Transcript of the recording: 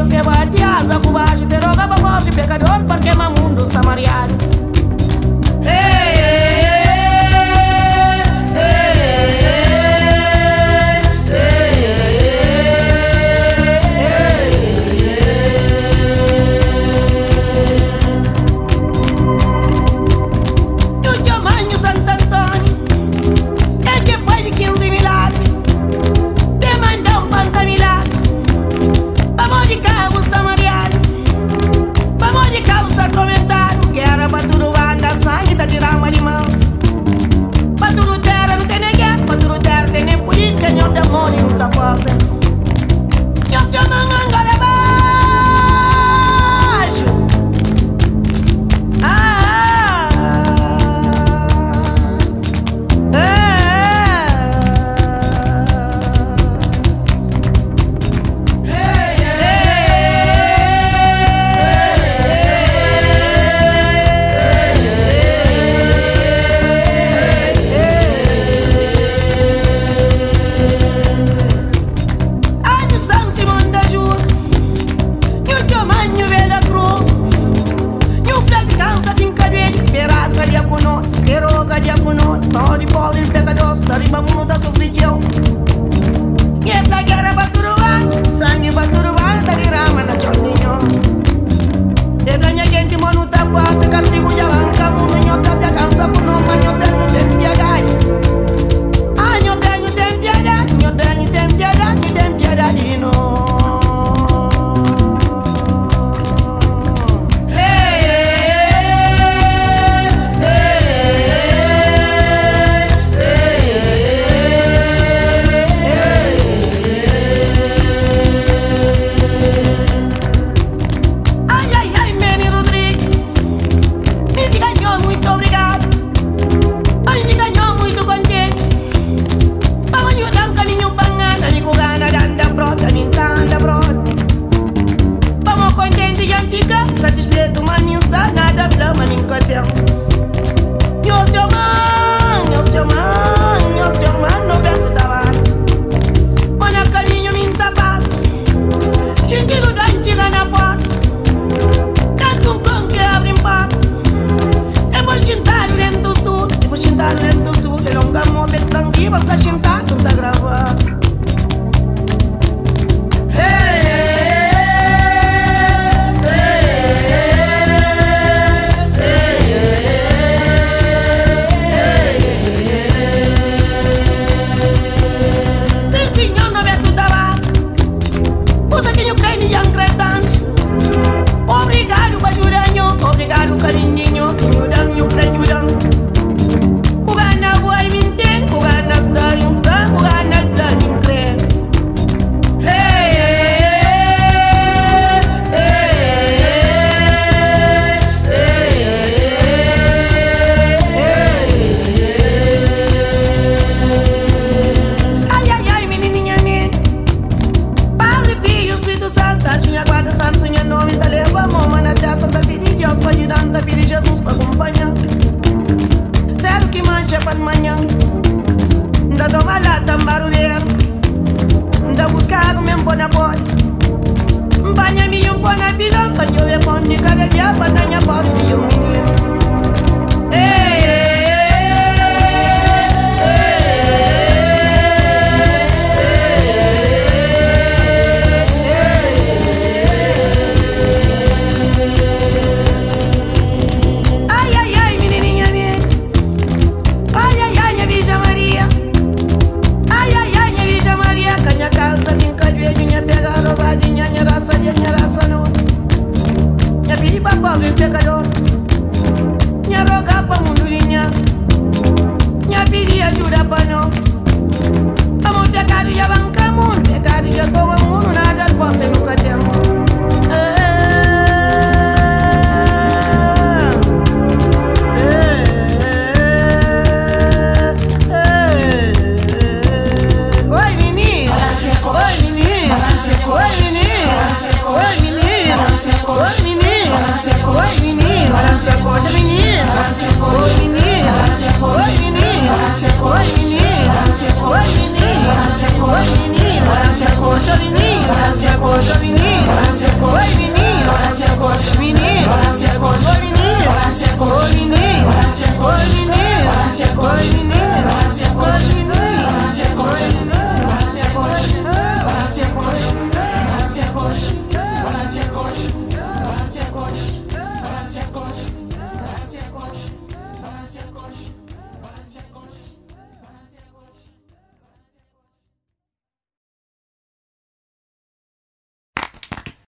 Io che te a tiasa, cubaci, te roga, pecador, porque meu mundo está mariado. Never go, sorry, but chécalo. abrazo.